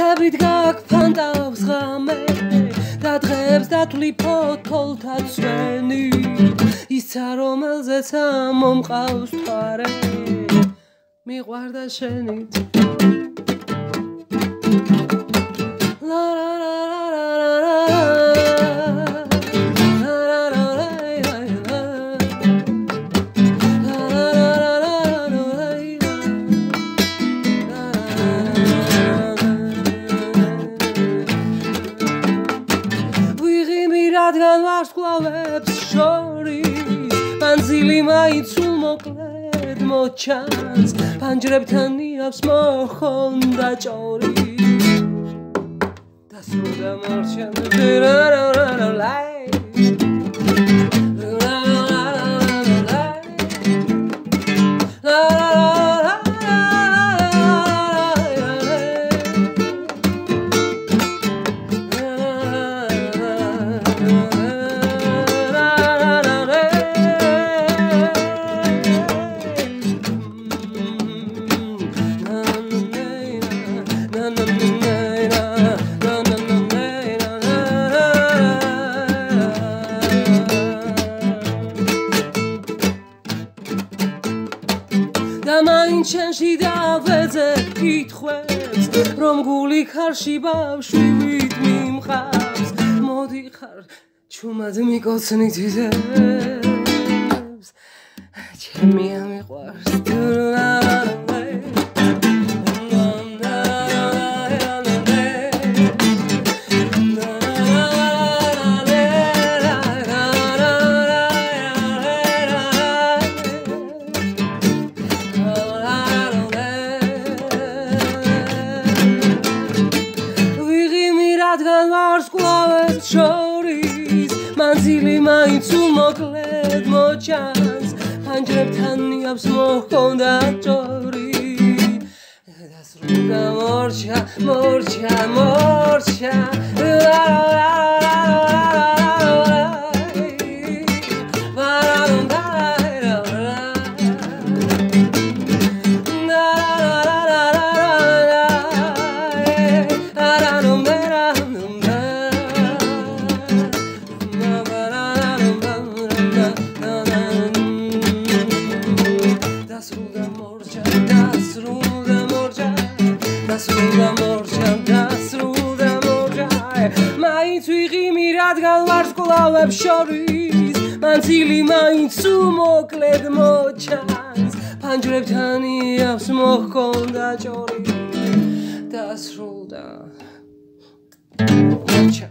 ჭიებით გაგფანტავს ღამე და დღებს დათვლი ფოთოლთა წვენი ისა რომელზეც მომყავს თვარე. მიყვარდა შენით რადგან ვარსკვლავებს შორის. პანძილი მაინც უმოკლედ მოჩანს. პანჯრებთან იავს მოხონდა ჭორი და სულ დამარჩენ და მაინც შენში დავეძე კითხვებს რომ გული ხარში ბავშვი ვით მიმყავს. მოდი ხარ ჩუმად მიკოცნით იზებს. ჩემი ამიყვარს ვარსკვლავებს შორის მანძილი მაინც უმოკლედ მოჩანს. პანჯრებთან ნიავს მოხონდა ჭორი. დასრულდა მორჩა მორჩა მორჩა დასრულდა მორჩა დასრულდა მორჩა მაინც ვიღიმი რადგან ვარსკვლავებს შორის მანძილი მაინც უმოკლედ მოჩანს. პანჯრებთან იავს მოხონდა ჭორი დასრულდა. მორჩა